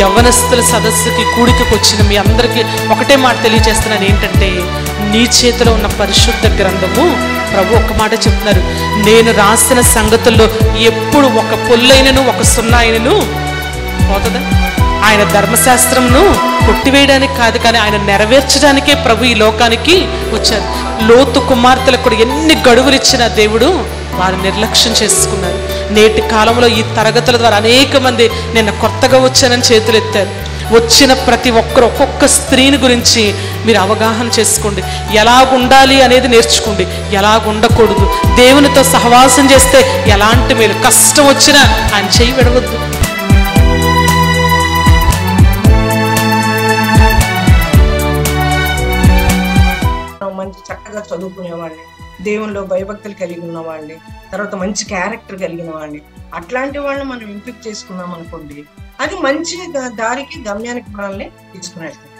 యవనస్తుల సదస్సుకి కూడికకు వచ్చిన మీ అందరికీ ఒకటే మాట తెలియజేస్తున్నాను. ఏంటంటే నీ చేతిలో ఉన్న పరిశుద్ధ గ్రంథము ప్రభు ఒక మాట చెప్తున్నారు. నేను రాసిన సంగతుల్లో ఎప్పుడు ఒక పొల్లైనను ఒక సున్నాయినను పోతుందా? ఆయన ధర్మశాస్త్రంను కొట్టివేయడానికి కాదు కానీ ఆయన నెరవేర్చడానికే ప్రభు ఈ లోకానికి వచ్చారు. లోతు కుమార్తెలకు కూడా ఎన్ని గడువులు ఇచ్చిన దేవుడు వారు నిర్లక్ష్యం చేసుకున్నారు నేటి కాలంలో ఈ తరగతుల ద్వారా అనేక మంది నిన్న కొత్తగా వచ్చానని చేతులు ఎత్తారు. వచ్చిన ప్రతి ఒక్కరు ఒక్కొక్క స్త్రీని గురించి మీరు అవగాహన చేసుకోండి. ఎలా ఉండాలి అనేది నేర్చుకోండి. ఎలా ఉండకూడదు దేవునితో సహవాసం చేస్తే ఎలాంటి మీరు కష్టం వచ్చినా ఆయన చేయి విడవద్దు. మంచి చక్కగా చదువుకునేవాడిని. దేవునిలో భయభక్తులు కలిగి ఉన్నవాడిని తర్వాత మంచి క్యారెక్టర్ కలిగిన వాడిని అట్లాంటి వాళ్ళని మనం ఎంపిక చేసుకున్నాం అనుకోండి అది మంచి దారికి గమ్యానికి మనల్ని తీసుకునేస్తుంది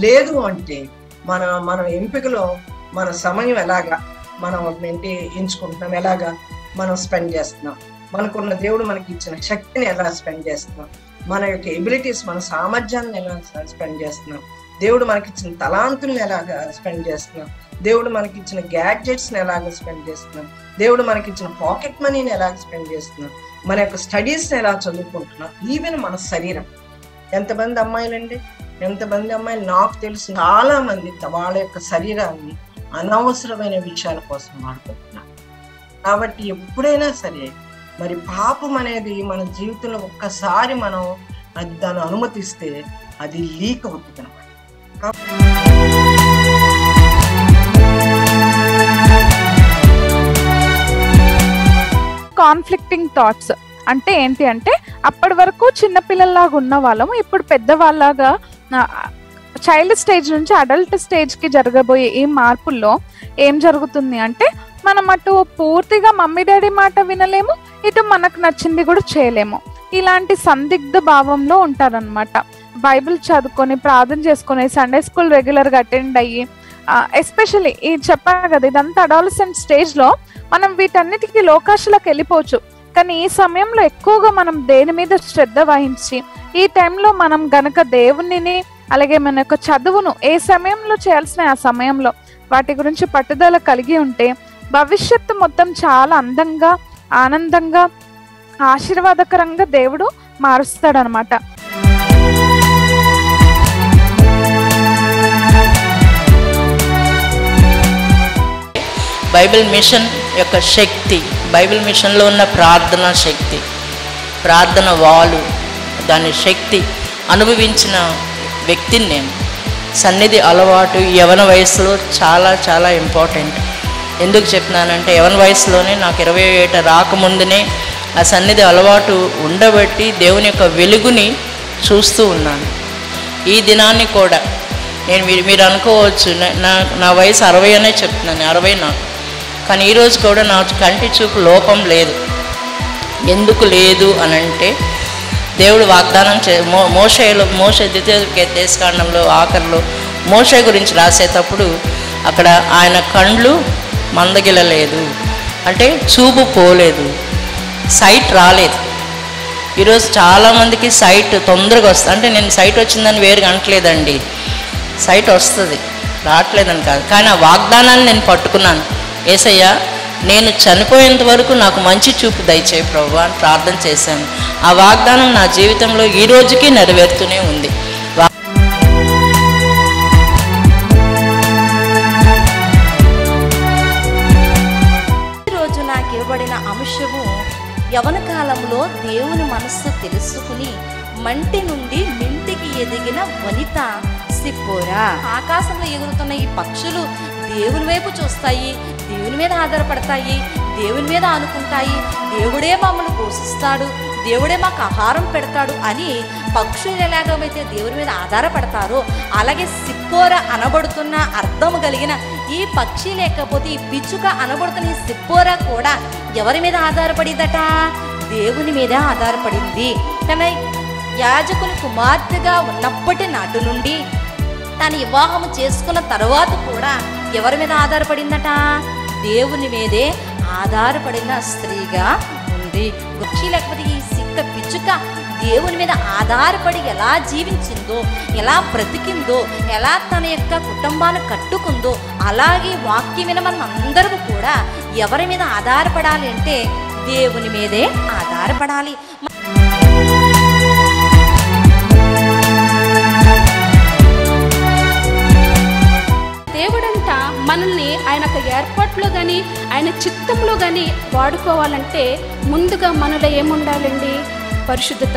లేదు అంటే మన మన ఎంపికలో మన సమయం ఎలాగా మనం ఏంటి ఎంచుకుంటున్నాం ఎలాగా మనం స్పెండ్ చేస్తున్నాం. మనకున్న దేవుడు మనకి ఇచ్చిన శక్తిని ఎలా స్పెండ్ చేస్తున్నాం. మన యొక్క ఎబిలిటీస్ మన సామర్థ్యాన్ని ఎలా స్పెండ్ చేస్తున్నాం. దేవుడు మనకిచ్చిన తలాంతుల్ని ఎలాగా స్పెండ్ చేస్తున్నాం? దేవుడు మనకిచ్చిన గ్యాడ్జెట్స్ని ఎలాగ స్పెండ్ చేస్తున్నాం? దేవుడు మనకిచ్చిన పాకెట్ మనీని ఎలాగ స్పెండ్ చేస్తున్నాం? మన యొక్క స్టడీస్ని ఎలా చదువుకుంటున్నాం? ఈవెన్ మన శరీరం. ఎంతమంది అమ్మాయిలండి? ఎంతమంది అమ్మాయిలు? నాకు తెలుసు చాలా మంది వాళ్ళ యొక్క శరీరాన్ని అనవసరమైన విషయాల కోసం వాడుకుంటున్నారు. కాబట్టి ఎప్పుడైనా సరే మరి పాపం అనేది మన జీవితంలో ఒక్కసారి మనం అది దాన్ని అనుమతిస్తే అది లీక్ అవుతుంది కాన్ఫ్లిక్టింగ్ థాట్స్ అంటే ఏంటి అంటే అప్పటి వరకు చిన్నపిల్లల్లాగా ఉన్న వాళ్ళము ఇప్పుడు పెద్దవాళ్ళగా చైల్డ్ స్టేజ్ నుంచి అడల్ట్ స్టేజ్కి జరగబోయే ఈ మార్పుల్లో ఏం జరుగుతుంది అంటే మనం అటు పూర్తిగా మమ్మీ డాడీ మాట వినలేము ఇటు మనకు నచ్చింది కూడా చేయలేము. ఇలాంటి సందిగ్ధ భావంలో ఉంటారనమాట బైబిల్ చదువుకొని ప్రార్థన చేసుకొని సండే స్కూల్ రెగ్యులర్గా అటెండ్ అయ్యి ఎస్పెషల్లీ ఈ చెప్పాను కదా ఇదంతా అడాలసెంట్ స్టేజ్లో మనం వీటన్నిటికీ లోకాశలకు వెళ్ళిపోవచ్చు. కానీ ఈ సమయంలో ఎక్కువగా మనం దేని మీద శ్రద్ధ వహించి ఈ టైంలో మనం గనక దేవునిని అలాగే మన యొక్క చదువును ఏ సమయంలో చేయాల్సిన ఆ సమయంలో వాటి గురించి పట్టుదల కలిగి ఉంటే భవిష్యత్తు మొత్తం చాలా అందంగా ఆనందంగా ఆశీర్వాదకరంగా దేవుడు మారుస్తాడనమాట. బైబిల్ మిషన్ యొక్క శక్తి బైబిల్ మిషన్లో ఉన్న ప్రార్థన శక్తి ప్రార్థన వాలు దాని శక్తి అనుభవించిన వ్యక్తిని నేను. సన్నిధి అలవాటు యవన వయసులో చాలా చాలా ఇంపార్టెంట్. ఎందుకు చెప్తున్నానంటే యవన వయసులోనే నాకు ఇరవై ఏట రాకముందునే ఆ సన్నిధి అలవాటు ఉండబట్టి దేవుని యొక్క వెలుగుని చూస్తూ ఉన్నాను. ఈ దినాన్ని కూడా నేను మీరు మీరు అనుకోవచ్చు నా- నా నా వయసు అరవై అనే చెప్తున్నాను అరవై నాకు. కానీ ఈరోజు కూడా నా కంటి చూపు లోపం లేదు. ఎందుకు లేదు అని అంటే దేవుడు వాగ్దానం చే మో మోషేలో మోష ద్వితీయ దేశకాండంలో ఆఖరిలో మోషే గురించి రాసేటప్పుడు అక్కడ ఆయన కండ్లు మందగిలలేదు. అంటే చూపు పోలేదు. సైట్ రాలేదు. ఈరోజు చాలామందికి సైట్ తొందరగా వస్తుంది అంటే నేను సైట్ వచ్చిందని వేరు అనట్లేదండి. సైట్ వస్తుంది. రావట్లేదని కాదు. కానీ ఆ వాగ్దానాన్ని నేను పట్టుకున్నాను. ఏసయ్యా నేను చనిపోయేంత వరకు నాకు మంచి చూపు దయచేయి ప్రభు అని ప్రార్థన చేశాను. ఆ వాగ్దానం నా జీవితంలో ఈ రోజుకి నెరవేరుతూనే ఉంది. ఈరోజు నాకు ఇవ్వబడిన అంశము యవన కాలంలో దేవుని మనస్సు తెలుసుకుని మంటి నుండి మింటికి ఎదిగిన వనిత సిప్పోరా. ఆకాశంలో ఎగురుతున్న ఈ పక్షులు దేవుని వైపు చూస్తాయి దేవుని మీద ఆధారపడతాయి దేవుని మీద ఆనుకుంటాయి. దేవుడే మమ్మల్ని పోషిస్తాడు దేవుడే మాకు ఆహారం పెడతాడు అని పక్షులు ఎలాగైతే దేవుని మీద ఆధారపడతారో అలాగే సిప్పోర అనబడుతున్న అర్థం కలిగిన ఈ పక్షి లేకపోతే ఈ పిచ్చుక అనబడుతున్న ఈ సిప్పోర కూడా ఎవరి మీద ఆధారపడిందట? దేవుని మీద ఆధారపడింది. తన యాజకుని కుమార్తెగా ఉన్నప్పటి నాటి నుండి తను వివాహం చేసుకున్న తర్వాత కూడా ఎవరి మీద ఆధారపడిందట? దేవుని మీదే ఆధారపడిన స్త్రీగా ఉంది. పక్షి లేకపోతే ఈ సిక్క పిచ్చుక దేవుని మీద ఆధారపడి ఎలా జీవించిందో ఎలా బ్రతికిందో ఎలా తన యొక్క కుటుంబాన్ని కట్టుకుందో అలాగే వాక్యం మీద మనం అందరం కూడా ఎవరి మీద ఆధారపడాలి అంటే దేవుని మీదే ఆధారపడాలి. దేవుడంట మనల్ని ఆయన యొక్క ఏర్పాట్లో కానీ ఆయన చిత్తంలో కానీ వాడుకోవాలంటే ముందుగా మనలో ఏముండాలండి? పరిశుద్ధత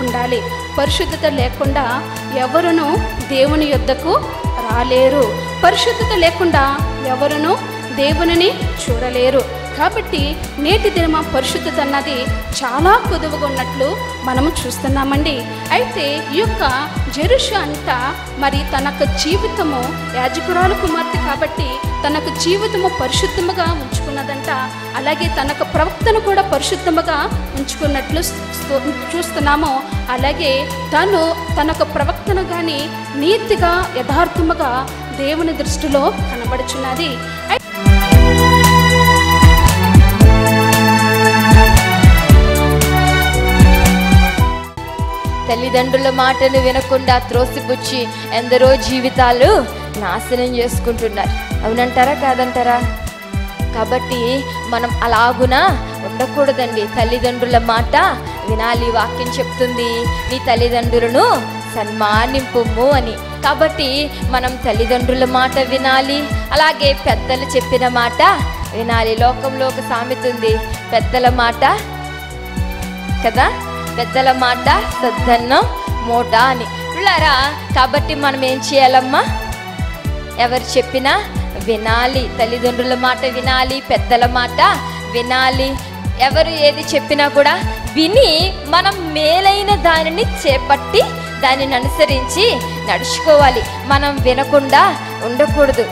ఉండాలి. పరిశుద్ధత లేకుండా ఎవరును దేవుని యొద్దకు రాలేరు. పరిశుద్ధత లేకుండా ఎవరును దేవునిని చూడలేరు. కాబట్టి నేటి దినమ పరిశుద్ధత అన్నది చాలా కొదువుగా ఉన్నట్లు మనము చూస్తున్నామండి. అయితే ఈ యొక్క జెరుష అంట మరి తనక జీవితము యాజకురాలు కుమార్తె కాబట్టి తనకు జీవితము పరిశుద్ధముగా ఉంచుకున్నదంట. అలాగే తనకు ప్రవక్తను కూడా పరిశుద్ధముగా ఉంచుకున్నట్లు చూస్తున్నాము. అలాగే తను తనకు ప్రవక్తను కానీ నీతిగా యథార్థముగా దేవుని దృష్టిలో కనబడుచున్నది. తల్లిదండ్రుల మాటను వినకుండా త్రోసిపుచ్చి ఎందరో జీవితాలు నాశనం చేసుకుంటున్నారు. అవునంటారా కాదంటారా? కాబట్టి మనం అలాగునా ఉండకూడదండి. తల్లిదండ్రుల మాట వినాలి వాక్యం చెప్తుంది. నీ తల్లిదండ్రులను సన్మానింపుము అని. కాబట్టి మనం తల్లిదండ్రుల మాట వినాలి అలాగే పెద్దలు చెప్పిన మాట వినాలి. లోకంలో ఒక సామెత ఉంది పెద్దల మాట కదా? పెద్దల మాట పెద్దన్నం మూట అని. పిల్లారా కాబట్టి మనం ఏం చేయాలమ్మా? ఎవరు చెప్పినా వినాలి. తల్లిదండ్రుల మాట వినాలి పెద్దల మాట వినాలి. ఎవరు ఏది చెప్పినా కూడా విని మనం మేలైన దానిని చేపట్టి దానిని అనుసరించి నడుచుకోవాలి. మనం వినకుండా ఉండకూడదు.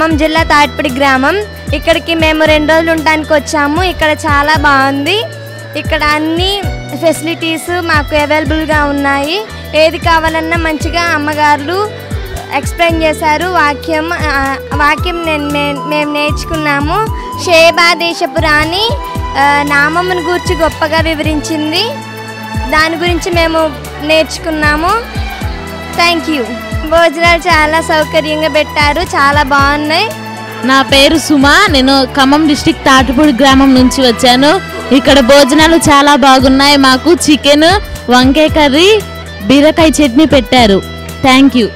ఖమ్మం జిల్లా తాటిపడి గ్రామం. ఇక్కడికి మేము రెండు రోజులు ఉండడానికి వచ్చాము. ఇక్కడ చాలా బాగుంది. ఇక్కడ అన్ని ఫెసిలిటీస్ మాకు అవైలబుల్గా ఉన్నాయి. ఏది కావాలన్నా మంచిగా అమ్మగారులు ఎక్స్ప్లెయిన్ చేశారు. వాక్యం వాక్యం నేను మే- మేము నేర్చుకున్నాము. షేబా దేశపు రాణి ఆ, గురించి గూర్చి గొప్పగా వివరించింది. దాని గురించి మేము నేర్చుకున్నాము. థ్యాంక్ యూ భోజనాలు చాలా సౌకర్యంగా పెట్టారు చాలా బాగున్నాయి. నా పేరు సుమ నేను ఖమ్మం డిస్టిక్ తాటిపూడి గ్రామం నుంచి వచ్చాను. ఇక్కడ భోజనాలు చాలా బాగున్నాయి మాకు చికెన్ వంకాయ కర్రీ బీరకాయ చట్నీ పెట్టారు. థ్యాంక్ యూ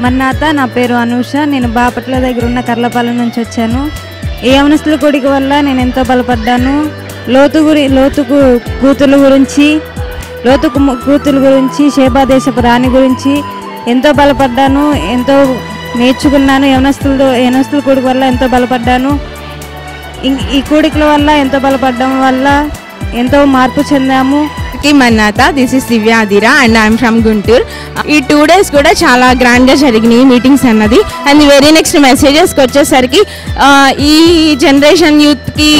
మన్నాత నా పేరు అనూష నేను బాపట్ల దగ్గర ఉన్న కర్లపాలెం నుంచి వచ్చాను. ఈ యవనస్తుల కొడుకు వల్ల నేను ఎంతో బలపడ్డాను? లోతు గురి లోతు కు- కూతుల గురించి లోతు కు- కూతుల గురించి శేబా దేశపు రాణి గురించి ఎంతో బలపడ్డాను ఎంతో నేర్చుకున్నాను యవనస్తులతో యవనస్తుల కొడుకు వల్ల ఎంతో బలపడ్డాను. ఈ కూడికల వల్ల ఎంతో బలపడడం వల్ల ఎంతో మార్పు చెందాము. అందరికీ మన్నాత this is దివ్యాదిరా and I'm from Guntur. ఈ టూ డేస్ కూడా చాలా గ్రాండ్గా జరిగినాయి మీటింగ్స్ అన్నది. అండ్ వెరీ నెక్స్ట్ మెసేజెస్కి వచ్చేసరికి ఈ జనరేషన్ యూత్కి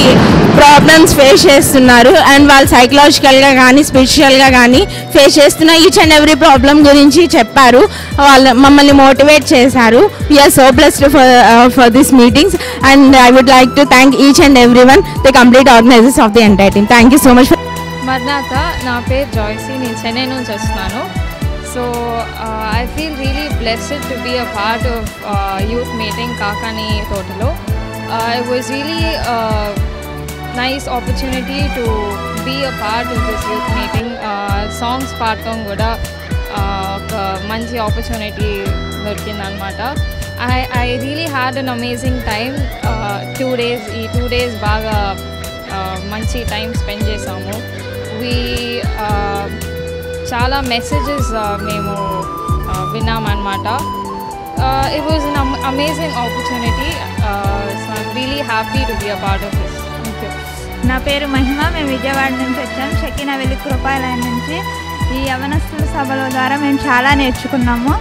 ప్రాబ్లమ్స్ ఫేస్ చేస్తున్నారు. అండ్ వాళ్ళు సైకలాజికల్గా కానీ స్పిరిచువల్గా కానీ ఫేస్ చేస్తున్న ఈచ్ అండ్ ఎవ్రీ ప్రాబ్లం గురించి చెప్పారు. వాళ్ళు మమ్మల్ని మోటివేట్ చేశారు. We're so blessed for for this meetings and I would like to thank each and every one the complete organisers of the entire team thank you so much for మర్నాథ నా పేరు జాయ్సీ నేను చెన్నై నుంచి వస్తున్నాను. So I feel really blessed to be a part of youth meeting Kakani తోటలో I was really nice opportunity to be a part of this youth meeting songs పాడటం కూడా ఒక మంచి opportunity దొరికిందనమాట. I I really had an amazing time two days ఈ two days బాగా మంచి time spend చేసాము we చాలా మెసేజెస్ మేము విన్నామన్నమాట. It was an amazing opportunity so I'm really happy to be a part of this thank నా పేరు మహిమ. మేము విజయవాడ నుంచి వచ్చాం. షకీనా వెల్లి కృపాలయం నుంచి. ఈ యవనస్తుల సభల ద్వారా మేము చాలా నేర్చుకున్నాము.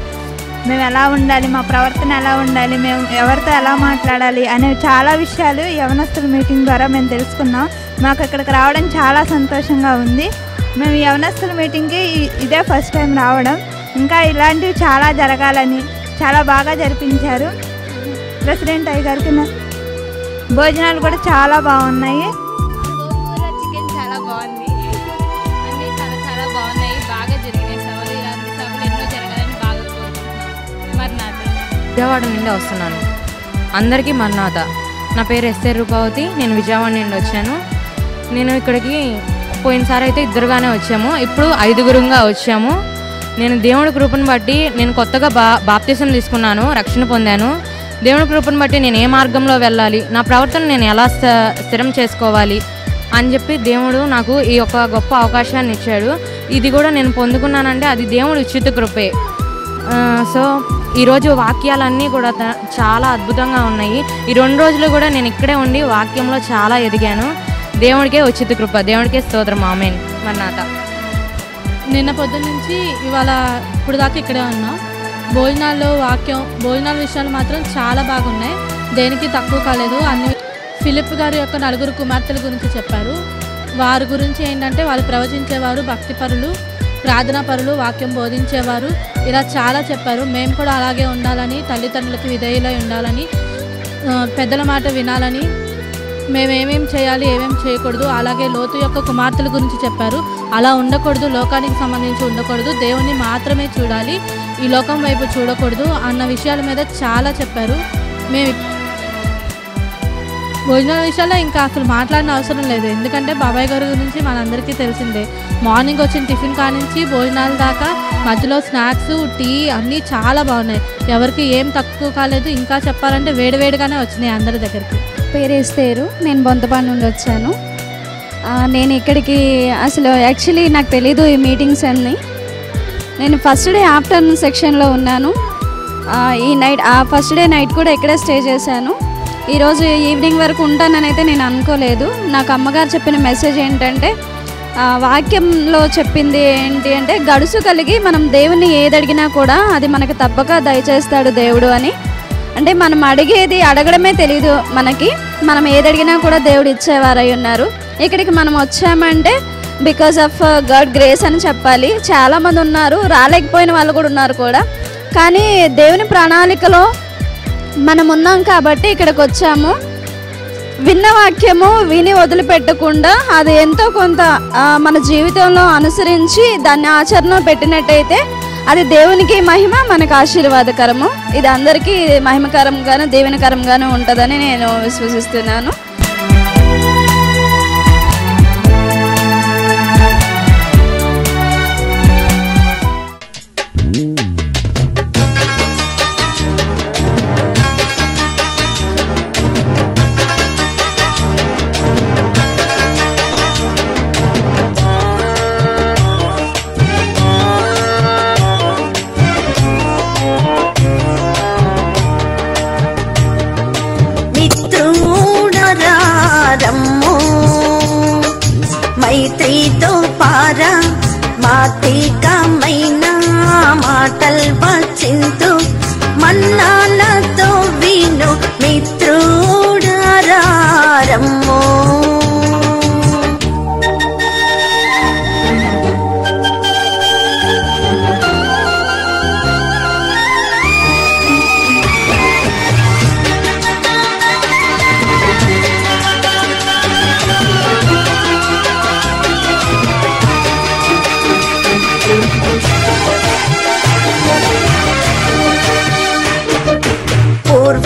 మేము ఎలా ఉండాలి మా ప్రవర్తన ఎలా ఉండాలి మేము ఎవరితో ఎలా మాట్లాడాలి అనే చాలా విషయాలు యవనస్తుల మీటింగ్ ద్వారా మేము తెలుసుకున్నాం. మాకు ఇక్కడికి రావడం చాలా సంతోషంగా ఉంది. మేము యవనస్తుల మీటింగ్కి ఇదే ఫస్ట్ టైం రావడం. ఇంకా ఇలాంటివి చాలా జరగాలని చాలా బాగా జరిపించారు. ప్రెసిడెంట్ అయ్య గారికి భోజనాలు కూడా చాలా బాగున్నాయి. విజయవాడ నుండి వస్తున్నాను. అందరికీ మన్నాత నా పేరు ఎస్ఏ రూపావతి. నేను విజయవాడ నుండి వచ్చాను. నేను ఇక్కడికి పోయినసారి అయితే ఇద్దరుగానే వచ్చాము. ఇప్పుడు ఐదుగురుగా వచ్చాము. నేను దేవుడి కృపను బట్టి నేను కొత్తగా బా బాప్తీసం తీసుకున్నాను రక్షణ పొందాను. దేవుడి కృపను బట్టి నేను ఏ మార్గంలో వెళ్ళాలి నా ప్రవర్తన నేను ఎలా స్థ- స్థిరం చేసుకోవాలి అని చెప్పి దేవుడు నాకు ఈ యొక్క గొప్ప అవకాశాన్ని ఇచ్చాడు. ఇది కూడా నేను పొందుకున్నానంటే అది దేవుడు ఉచిత కృపే. సో ఈరోజు వాక్యాలన్నీ కూడా చాలా అద్భుతంగా ఉన్నాయి. ఈ రెండు రోజులు కూడా నేను ఇక్కడే ఉండి వాక్యంలో చాలా ఎదిగాను. దేవుడికే ఉచిత కృప దేవుడికే స్తోత్రం. ఆమెన్. మన్నాత నిన్న పొద్దున్న నుంచి ఇవాళ ఇప్పుడు దాకా ఇక్కడే ఉన్నాం. భోజనాల్లో వాక్యం భోజనాల విషయాలు మాత్రం చాలా బాగున్నాయి. దేనికి తక్కువ కాలేదు. అన్ని ఫిలిప్ గారి యొక్క నలుగురు కుమార్తెల గురించి చెప్పారు. వారి గురించి ఏంటంటే వాళ్ళు ప్రవచించేవారు భక్తిపరులు. ప్రార్థనా పరులు వాక్యం బోధించేవారు. ఇలా చాలా చెప్పారు. మేము కూడా అలాగే ఉండాలని తల్లిదండ్రులకు విధేయులై ఉండాలని పెద్దల మాట వినాలని. మేమేమేం చేయాలి ఏమేం చేయకూడదు అలాగే లోతు యొక్క కుమార్తెల గురించి చెప్పారు. అలా ఉండకూడదు లోకానికి సంబంధించి ఉండకూడదు. దేవుణ్ణి మాత్రమే చూడాలి. ఈ లోకం వైపు చూడకూడదు అన్న విషయాల మీద చాలా చెప్పారు. మేము భోజనాల విషయాల్లో ఇంకా అసలు మాట్లాడిన అవసరం లేదు. ఎందుకంటే బాబాయ్ గారి గురించి మనందరికీ తెలిసిందే. మార్నింగ్ వచ్చిన టిఫిన్ కానించి భోజనాల దాకా మధ్యలో స్నాక్స్ టీ అన్నీ చాలా బాగున్నాయి. ఎవరికి ఏం తక్కువ కాలేదు ఇంకా చెప్పాలంటే వేడివేడిగానే వచ్చినాయి అందరి దగ్గరికి. పేరు నేను బొంతపాడు నుండి వచ్చాను. నేను ఇక్కడికి అసలు యాక్చువల్లీ నాకు తెలీదు ఈ మీటింగ్స్ అన్ని. నేను ఫస్ట్ డే ఆఫ్టర్నూన్ సెక్షన్లో ఉన్నాను. ఈ నైట్ ఆ ఫస్ట్ డే నైట్ కూడా ఇక్కడే స్టే చేశాను. ఈరోజు ఈవినింగ్ వరకు ఉంటానని అయితే నేను అనుకోలేదు. నాకు అమ్మగారు చెప్పిన మెసేజ్ ఏంటంటే వాక్యంలో చెప్పింది ఏంటి అంటే గడుసు కలిగి మనం దేవుని ఏది అడిగినా కూడా అది మనకి తప్పక దయచేస్తాడు దేవుడు అని. అంటే మనం అడిగేది అడగడమే తెలియదు మనకి. మనం ఏదడిగినా కూడా దేవుడు ఇచ్చేవారై ఉన్నారు. ఇక్కడికి మనం వచ్చామంటే బికాస్ ఆఫ్ గాడ్ గ్రేస్ అని చెప్పాలి. చాలామంది ఉన్నారు రాలేకపోయిన వాళ్ళు కూడా ఉన్నారు కూడా. కానీ దేవుని ప్రణాళికలో మనం ఉన్నాం కాబట్టి ఇక్కడికి వచ్చాము విన్న వాక్యము విని వదిలిపెట్టకుండా అది ఎంతో కొంత మన జీవితంలో అనుసరించి దాన్ని ఆచరణ పెట్టినట్టయితే అది దేవునికి మహిమ మనకు ఆశీర్వాదకరము. ఇది అందరికీ మహిమకరంగాను దేవునికరంగాను ఉంటుందని నేను విశ్వసిస్తున్నాను.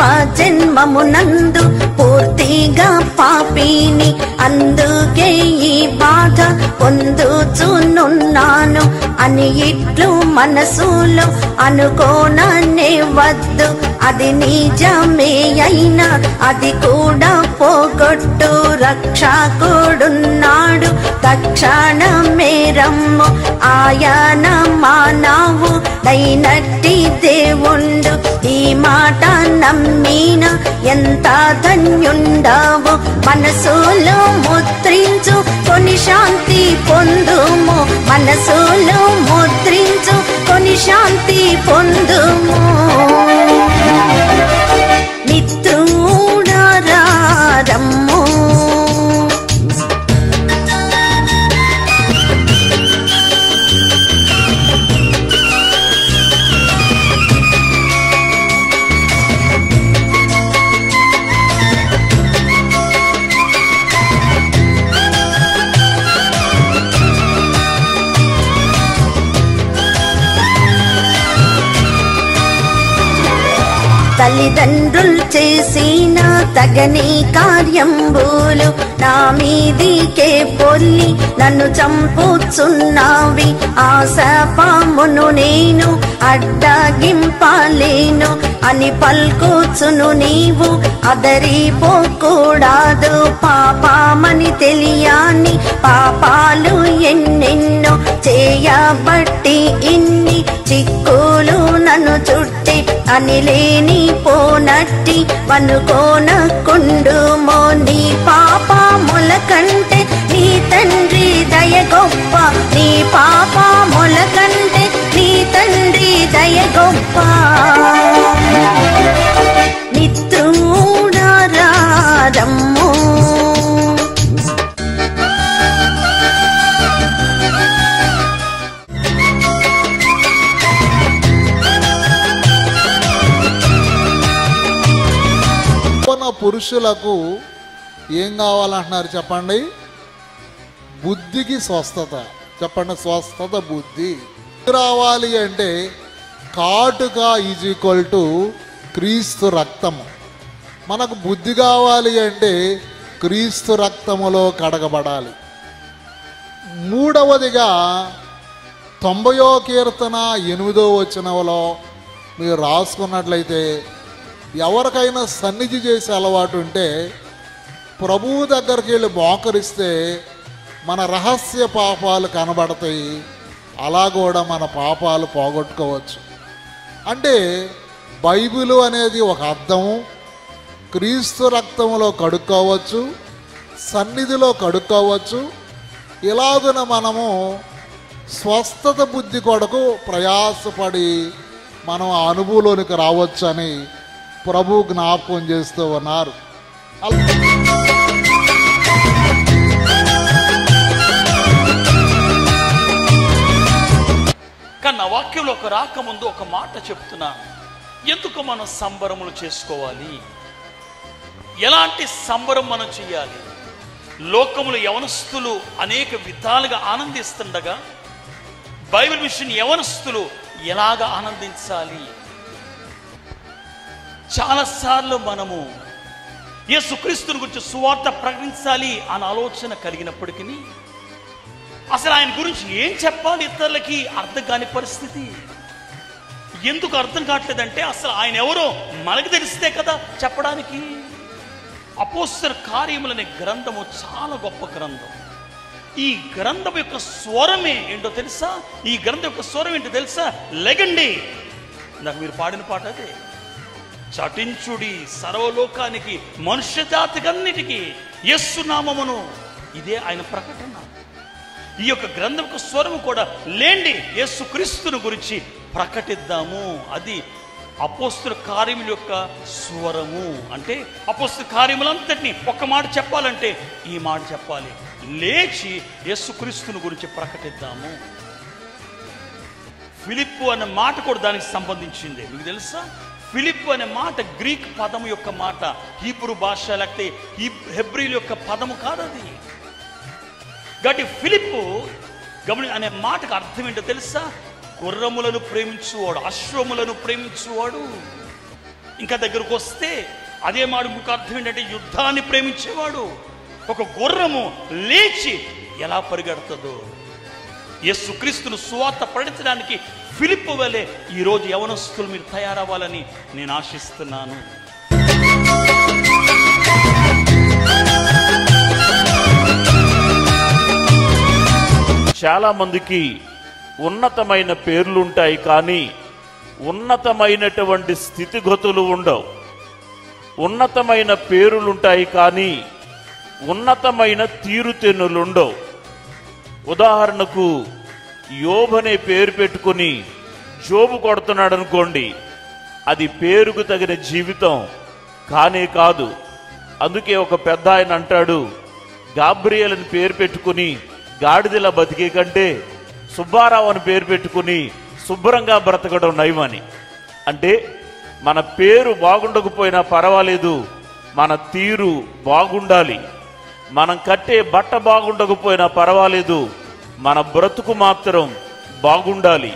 పూర్వ జన్మమునందు పూర్తిగా పాపిని అందుకే ఈ బాధ పొందుచునున్నాను. అని ఇట్లు మనసులో అనుకోననే వద్దు అది నిజమే అయినా అది కూడా పోగొట్టు రక్షకుడున్నాడు. తక్షణమే రమ్ము ఆయన మానవు దైనట్టి దేవుండు. ఈ మాట నమ్మిన ఎంత ధన్యుండవు? మనసులో ముద్రించు కొని శాంతి పొందుము. మనసులో ముద్రించు శాంతి పొందుము. మిత్రు తగని కార్యంబులు నా మీదికే పొల్లి నన్ను చంపుచున్నావి. ఆశపామును నేను అడ్డగింపలేను. అని పల్కూచును నీవు అదరిపోకూడదు పాపమని తెలియని పాపాలు ఎన్నెన్నో చేయబట్టి ఇన్ని చిక్కులు నన్ను చుట్టి అని లేని పోనట్టి వనుకోనకుండుమో నీ పాప కంటే నీ తండ్రి దయ పురుషులకు ఏం కావాలంటున్నారు చెప్పండి? బుద్ధికి స్వస్థత. చెప్పండి స్వస్థత బుద్ధి. రావాలి అంటే కాటుగా ఈజ్ ఈక్వల్ టు క్రీస్తు రక్తము. మనకు బుద్ధి కావాలి అంటే క్రీస్తు రక్తములో కడగబడాలి. మూడవదిగా తొంభయో కీర్తన ఎనిమిదో వచనంలో మీరు రాసుకున్నట్లయితే ఎవరికైనా సన్నిధి చేసే అలవాటు ఉంటే ప్రభువు దగ్గరికి వెళ్ళి మోకరిస్తే మన రహస్య పాపాలు కనబడతాయి. అలా కూడా మన పాపాలు పోగొట్టుకోవచ్చు. అంటే బైబిలు అనేది ఒక అర్థము క్రీస్తు రక్తంలో కడుక్కోవచ్చు. సన్నిధిలో కడుక్కోవచ్చు. ఇలాగున మనము స్వస్థత బుద్ధి కొరకు ప్రయాసపడి మనం ఆ అనుభవంలోనికి రావచ్చు అని ప్రభు జ్ఞాపకం చేస్తూ ఉన్నారు. కానీ నా ఒక రాకముందు ఒక మాట చెప్తున్నా. ఎందుకు మనం సంబరములు చేసుకోవాలి? ఎలాంటి సంబరం మనం చేయాలి? లోకములు యవనస్తులు అనేక విధాలుగా ఆనందిస్తుండగా బైబిల్ మిషన్ యవనస్తులు ఎలాగ ఆనందించాలి? చాలాసార్లు మనము యేసుక్రీస్తుని గురించి సువార్త ప్రకటించాలి అన్న ఆలోచన కలిగినప్పటికీ అసలు ఆయన గురించి ఏం చెప్పాలి ఇతరులకి అర్థం కాని పరిస్థితి. ఎందుకు అర్థం కావట్లేదంటే అసలు ఆయన ఎవరో మనకు తెలిస్తే కదా చెప్పడానికి. అపోస్తర కార్యములనే గ్రంథము చాలా గొప్ప గ్రంథం. ఈ గ్రంథం యొక్క స్వరమే ఏంటో తెలుసా? ఈ గ్రంథం యొక్క స్వరం ఏంటో తెలుసా? లెగండి. నాకు మీరు పాడిన పాట అదే. చటించుడి సర్వలోకానికి మనుష్య జాతికన్నిటికీ యస్సు నామమును. ఇదే ఆయన ప్రకటన. ఈ యొక్క గ్రంథంకు స్వరము కూడా లేండి యేసుక్రీస్తుని గురించి ప్రకటిద్దాము. అది అపోస్తుల కార్యముల యొక్క స్వరము. అంటే అపోస్తుల కార్యములంతటినీ ఒక్క మాట చెప్పాలంటే ఈ మాట చెప్పాలి. లేచి యేసుక్రీస్తుని గురించి ప్రకటిద్దాము. ఫిలిప్పు అన్న మాట కూడా దానికి సంబంధించింది. మీకు తెలుసా? ఫిలిప్ అనే మాట గ్రీక్ పదము యొక్క మాట హీబ్రూ భాష లేకపోతే హీ హెబ్రిల్ యొక్క పదము కాదు అది కాబట్టి ఫిలిప్పు గమని అనే మాటకు అర్థం ఏంటో తెలుసా? గుర్రములను ప్రేమించువాడు అశ్వములను ప్రేమించువాడు. ఇంకా దగ్గరకు వస్తే అదే మాట ఇంకొక అర్థం ఏంటంటే యుద్ధాన్ని ప్రేమించేవాడు. ఒక గుర్రము లేచి ఎలా పరిగెడుతుందో. యేసుక్రీస్తును సువార్త పడించడానికి ఫిలిప్ వలె ఈరోజు యవనస్తులు మీరు తయారవ్వాలని నేను ఆశిస్తున్నాను. చాలా మందికి ఉన్నతమైన పేర్లుంటాయి కానీ ఉన్నతమైనటువంటి స్థితిగతులు ఉండవు. ఉన్నతమైన పేరులుంటాయి కానీ ఉన్నతమైన తీరుతెన్నులుండవు. ఉదాహరణకు యోబు అనే పేరు పెట్టుకుని జోబు కొడుతున్నాడు అనుకోండి అది పేరుకు తగిన జీవితం కానే కాదు. అందుకే ఒక పెద్ద ఆయన అంటాడు గాబ్రియల్ అని పేరు పెట్టుకుని గాడిదలా బతికే కంటే సుబ్బారావు అని పేరు పెట్టుకుని శుభ్రంగా బ్రతకడం నయమని. అంటే మన పేరు బాగుండకపోయినా పర్వాలేదు మన తీరు బాగుండాలి. మనం కట్టే బట్ట బాగుండకపోయినా పర్వాలేదు మన బ్రతుకు మాత్రం బాగుండాలి.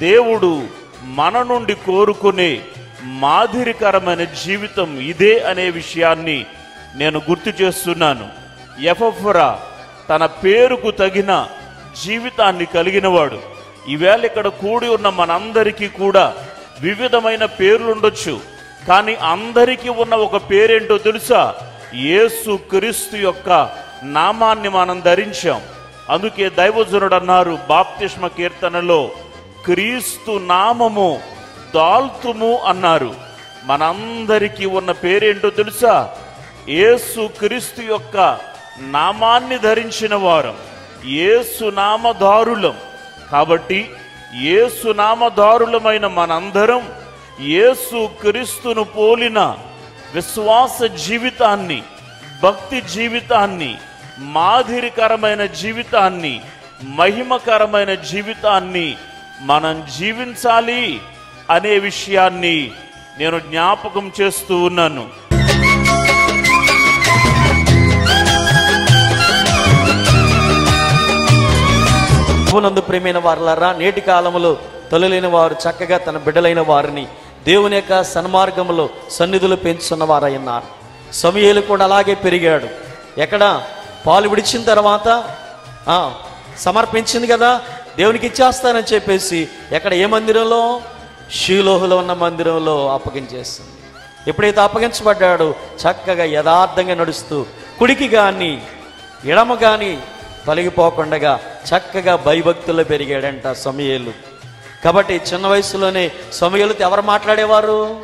దేవుడు మన నుండి కోరుకునే మాదిరికరమైన జీవితం ఇదే అనే విషయాన్ని నేను గుర్తు చేస్తున్నాను. ఎఫఫరా తన పేరుకు తగిన జీవితాన్ని కలిగినవాడు. ఈవేళ ఇక్కడ కూడి ఉన్న మనందరికీ కూడా వివిధమైన పేర్లు ఉండొచ్చు. కానీ అందరికీ ఉన్న ఒక పేరేంటో తెలుసా? యేసు క్రీస్తు యొక్క నామాన్ని మనం ధరించాం. అందుకే దైవజనుడు అన్నారు బాప్తిష్మ కీర్తనలో క్రీస్తు నామము దాల్తుము అన్నారు. మనందరికీ ఉన్న పేరేంటో తెలుసా? యేసు క్రీస్తు యొక్క నామాన్ని ధరించిన వారం యేసు నామదారులం. కాబట్టి యేసు నామదారులమైన మనందరం యేసు క్రీస్తును పోలిన విశ్వాస జీవితాన్ని భక్తి జీవితాన్ని మాదిరికరమైన జీవితాన్ని మహిమకరమైన జీవితాన్ని మనం జీవించాలి అనే విషయాన్ని నేను జ్ఞాపకం చేస్తూ ఉన్నాను. ప్రభునందు ప్రేమైన వారులారా నేటి కాలంలో తొలలేని వారు చక్కగా తన బిడ్డలైన వారిని దేవుని యొక్క సన్మార్గంలో సన్నిధులు పెంచుతున్న వారయ్యున్నారు సమయలు కూడా అలాగే పెరిగాడు. ఎక్కడ? పాలు విడిచిన తర్వాత సమర్పించింది కదా దేవునికి ఇచ్చేస్తానని చెప్పేసి ఎక్కడ ఏ మందిరంలో? షీలోహులో ఉన్న మందిరంలో అప్పగించేస్తుంది ఎప్పుడైతే అప్పగించబడ్డాడో చక్కగా యథార్థంగా నడుస్తూ కుడికి కానీ ఎడమ కానీ తొలగిపోకుండా చక్కగా భయభక్తుల్లో పెరిగాడంట సమయలు. కాబట్టి చిన్న వయసులోనే సమయలతో ఎవరు మాట్లాడేవారు?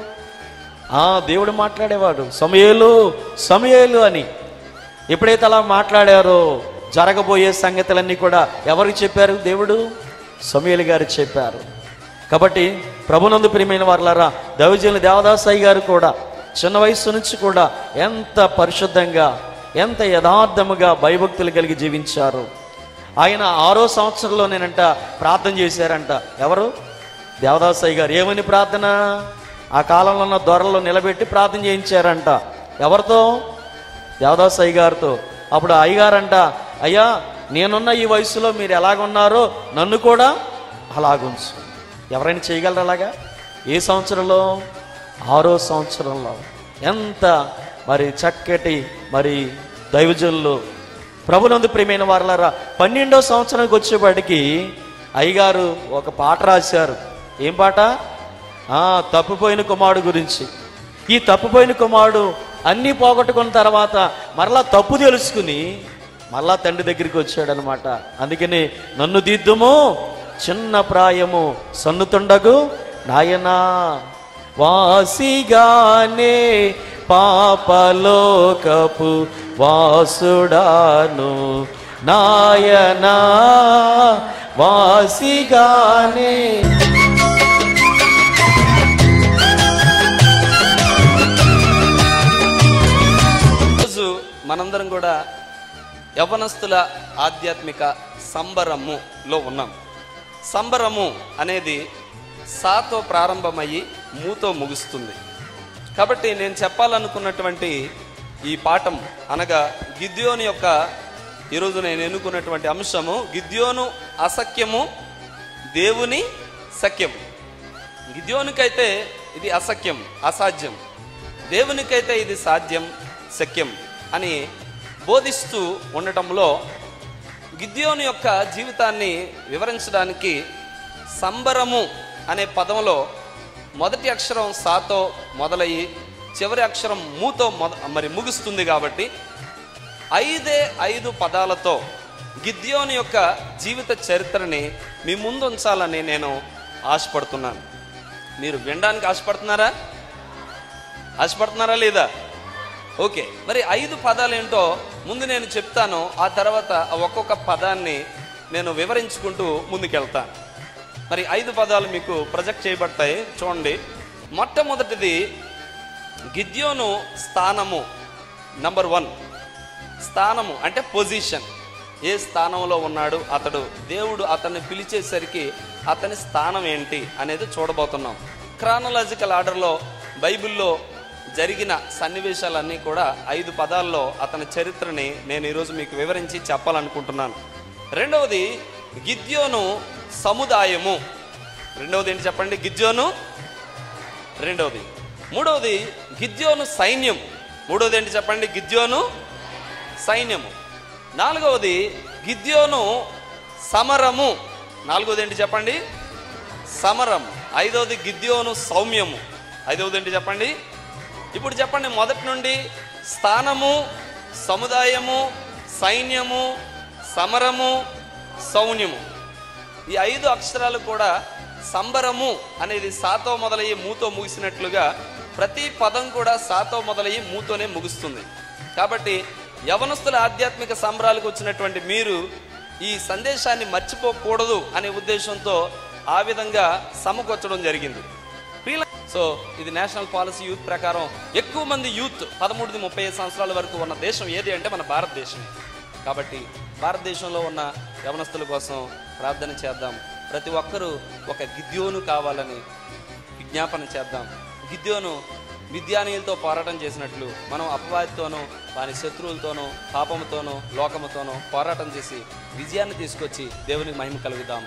ఆ దేవుడు మాట్లాడేవాడు. సమయలు సమయలు అని. ఎప్పుడైతే అలా మాట్లాడారో జరగబోయే సంగతులన్నీ కూడా ఎవరికి చెప్పారు? దేవుడు సమయలు గారు చెప్పారు. కాబట్టి ప్రభునందు ప్రియమైన వారులారా దైవజనులు దేవదాసాయి గారు కూడా చిన్న వయసు నుంచి కూడా ఎంత పరిశుద్ధంగా ఎంత యథార్థముగా భయభక్తులు కలిగి జీవించారు. ఆయన ఆరో సంవత్సరంలోనేనంట ప్రార్థన చేశారంట. ఎవరు? దేవదాసాయి గారు. ఏమని ప్రార్థన? ఆ కాలంలో ఉన్న దొరల్లో నిలబెట్టి ప్రార్థన చేయించారంట. ఎవరితో? దేవదాసాయి అయ్యగారితో. అప్పుడు అయ్యగారంట అయ్యా నేనున్న ఈ వయసులో మీరు ఎలాగున్నారో నన్ను కూడా అలాగుంచు. ఎవరైనా చేయగలరు అలాగా? ఏ సంవత్సరంలో? ఆరో సంవత్సరంలో. ఎంత మరి చక్కటి మరి దైవజనులు. ప్రభునందు ప్రియమైన వారలారా పన్నెండో సంవత్సరానికి వచ్చేపాటికి అయ్యగారు ఒక పాట రాశారు. ఏం పాట? తప్పుపోయిన తప్పిపోయిన కుమారుడు గురించి. ఈ తప్పిపోయిన కుమారుడు అన్నీ పోగొట్టుకున్న తర్వాత మరలా తప్పు తెలుసుకుని మరలా తండ్రి దగ్గరికి వచ్చాడనమాట. అందుకని నన్ను దిద్దుము చిన్న ప్రాయము సన్నుతుండగు నాయనా వాసిగానే పాపలోకపు వాసుడాను. నాయనా వాసిగానే మనందరం కూడా యవనస్తుల ఆధ్యాత్మిక సంబరములో ఉన్నాం. సంబరము అనేది సాతో ప్రారంభమయ్యి మూతో ముగుస్తుంది. కాబట్టి నేను చెప్పాలనుకున్నటువంటి ఈ పాఠం అనగా గిద్యోని యొక్క ఈరోజు నేను ఎన్నుకున్నటువంటి అంశము గిద్యోను అసఖ్యము దేవుని సఖ్యము. గిద్యోనికైతే ఇది అసఖ్యం అసాధ్యం. దేవునికైతే ఇది సాధ్యం సఖ్యం. అని బోధిస్తూ ఉండటంలో గిద్యోని యొక్క జీవితాన్ని వివరించడానికి సంబరము అనే పదంలో మొదటి అక్షరం సాతో మొదలయ్యి చివరి అక్షరం మూతో మొద మరి ముగుస్తుంది కాబట్టి ఐదే ఐదు పదాలతో గిద్యోని యొక్క జీవిత చరిత్రని మీ ముందు ఉంచాలని నేను ఆశపడుతున్నాను. మీరు వినడానికి ఆశపడుతున్నారా? ఆశపడుతున్నారా లేదా? ఓకే మరి ఐదు పదాలు ఏంటో ముందు నేను చెప్తాను ఆ తర్వాత ఒక్కొక్క పదాన్ని నేను వివరించుకుంటూ ముందుకెళ్తాను మరి ఐదు పదాలు మీకు ప్రొజెక్ట్ చేయబడతాయి చూడండి. మొట్టమొదటిది గిద్యోను స్థానము నంబర్ వన్. స్థానము అంటే పొజిషన్. ఏ స్థానంలో ఉన్నాడు అతడు. దేవుడు అతన్ని పిలిచేసరికి అతని స్థానం ఏంటి అనేది చూడబోతున్నాం. క్రానలాజికల్ ఆర్డర్లో బైబిల్లో జరిగిన సన్నివేశాలన్నీ కూడా ఐదు పదాల్లో అతని చరిత్రని నేను ఈరోజు మీకు వివరించి చెప్పాలనుకుంటున్నాను. రెండవది గిద్యోను సముదాయము. రెండవది ఏంటి చెప్పండి? గిద్యోను? రెండవది. మూడవది గిద్యోను సైన్యం. మూడవది ఏంటి చెప్పండి? గిద్యోను సైన్యము. నాలుగవది గిద్యోను సమరము. నాలుగవది ఏంటి చెప్పండి? సమరం ఐదవది గిద్యోను సౌమ్యము. ఐదవది ఏంటి చెప్పండి? ఇప్పుడు చెప్పండి మొదటి నుండి స్థానము సముదాయము సైన్యము సమరము సౌన్యము. ఈ ఐదు అక్షరాలు కూడా సంబరము అనేది సాతో మొదలయ్యి మూతో ముగిసినట్లుగా ప్రతి పదం కూడా సాతో మొదలయ్యి మూతోనే ముగుస్తుంది. కాబట్టి యవనస్తుల ఆధ్యాత్మిక సంబరాలకు వచ్చినటువంటి మీరు ఈ సందేశాన్ని మర్చిపోకూడదు అనే ఉద్దేశంతో ఆ విధంగా సమకూర్చడం జరిగింది. సో ఇది నేషనల్ పాలసీ యూత్ ప్రకారం ఎక్కువ మంది యూత్ పదమూడు ముప్పై ఐదు సంవత్సరాల వరకు ఉన్న దేశం ఏది అంటే మన భారతదేశమే కాబట్టి భారతదేశంలో ఉన్న యవనస్తుల కోసం ప్రార్థన చేద్దాం. ప్రతి ఒక్కరూ ఒక గిద్యోను కావాలని విజ్ఞాపన చేద్దాం. గిద్యోను విద్యానీయులతో పోరాటం చేసినట్లు మనం అపవాదితోనూ వాని శత్రువులతోనూ పాపముతోనూ లోకముతోనూ పోరాటం చేసి విజయాన్ని తీసుకొచ్చి దేవునికి మహిమ కలుగుదాం.